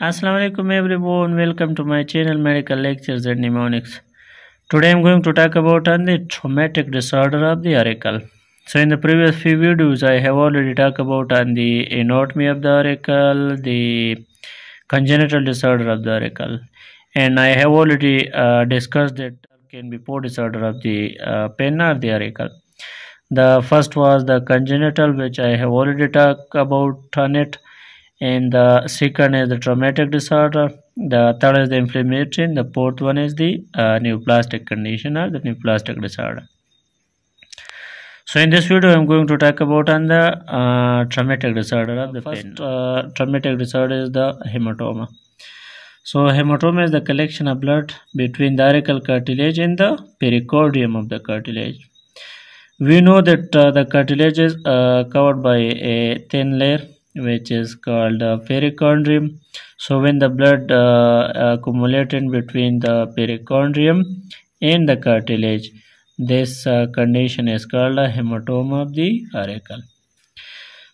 Assalamu alaikum everyone. Welcome to my channel medical lectures and mnemonics. Today I'm going to talk about on the traumatic disorder of the auricle. So in the previous few videos I have already talked about on the anatomy of the auricle the congenital disorder of the auricle. And I have already uh, discussed that can be poor disorder of the uh, pen or the auricle. The first was the congenital which I have already talked about on it and the second is the traumatic disorder. The third is the inflammatory. And the fourth one is the uh, neoplastic condition or the neoplastic disorder. So in this video i'm going to talk about on the uh, traumatic disorder of the first uh, traumatic disorder is the hematoma. So hematoma is the collection of blood between the auricle cartilage and the perichondrium of the cartilage. We know that uh, the cartilage is uh, covered by a thin layer which is called uh, perichondrium. So when the blood uh, accumulated between the perichondrium and the cartilage this uh, condition is called a hematoma of the auricle.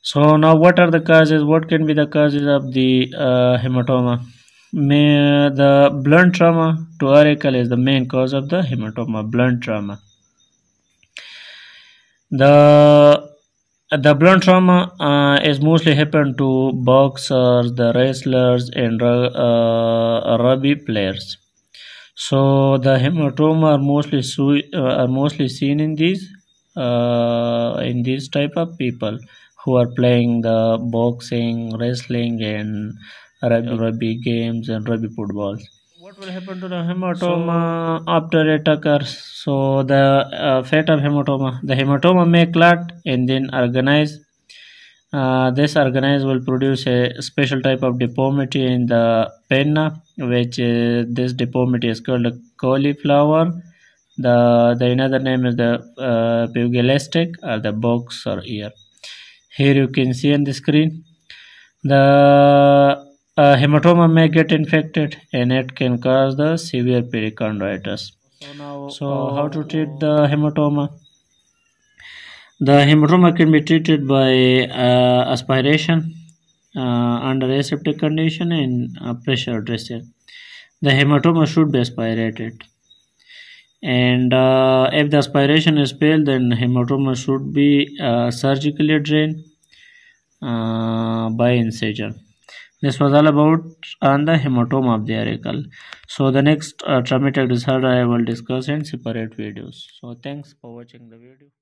So now what are the causes? What can be the causes of the uh, hematoma? May, the blunt trauma to auricle is the main cause of the hematoma blunt trauma. The the blunt trauma uh, is mostly happen to boxers, the wrestlers, and uh, rugby players. So the hematoma are mostly uh, are mostly seen in these uh, in these type of people who are playing the boxing, wrestling, and rugby games and rugby footballs what will happen to the hematoma so, after it occurs so the uh, fate of hematoma. The hematoma may clot and then organize. Uh, this organize will produce a special type of deformity in the pinna which uh, this deformity is called a cauliflower. The the another name is the uh, pugilistic or the boxer ear. Here you can see on the screen. The uh, hematoma may get infected and it can cause the severe perichondritis. So now, so how to treat the hematoma? The hematoma can be treated by uh, aspiration uh, under aseptic condition and uh, pressure dressing. The hematoma should be aspirated. And uh, if the aspiration is failed, then hematoma should be uh, surgically drained by incision this was all about on the hematoma of the auricle. So the next uh, traumatic disorder i will discuss in separate videos. So thanks for watching the video